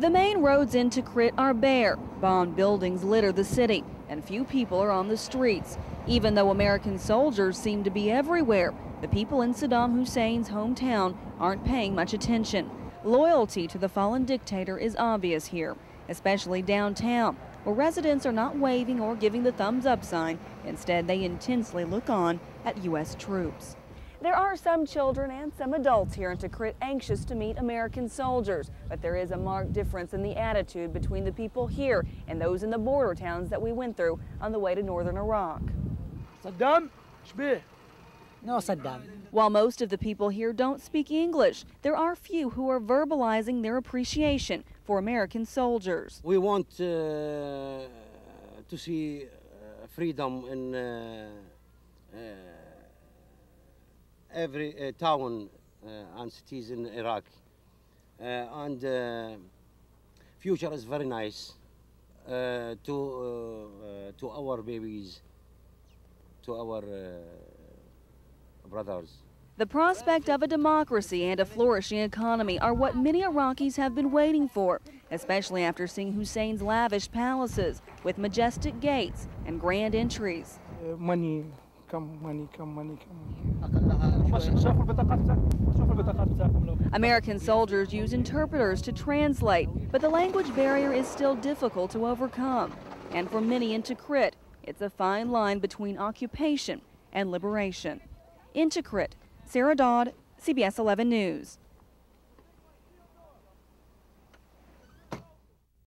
The main roads into Tikrit are bare. Bombed buildings litter the city, and few people are on the streets. Even though American soldiers seem to be everywhere, the people in Saddam Hussein's hometown aren't paying much attention. Loyalty to the fallen dictator is obvious here, especially downtown, where residents are not waving or giving the thumbs up sign. Instead, they intensely look on at U.S. troops. There are some children and some adults here in Tikrit anxious to meet American soldiers, but there is a marked difference in the attitude between the people here and those in the border towns that we went through on the way to northern Iraq. Saddam, شبيه No Saddam. While most of the people here don't speak English, there are few who are verbalizing their appreciation for American soldiers. We want uh, to see uh, freedom in uh, uh, every uh, town uh, and cities in Iraq. Uh, and uh, future is very nice uh, to, uh, uh, to our babies, to our uh, brothers. The prospect of a democracy and a flourishing economy are what many Iraqis have been waiting for, especially after seeing Hussein's lavish palaces with majestic gates and grand entries. money come money, come money, come American soldiers use interpreters to translate, but the language barrier is still difficult to overcome. And for many in Tikrit, it's a fine line between occupation and liberation. In Tikrit, Sarah Dodd, CBS 11 News.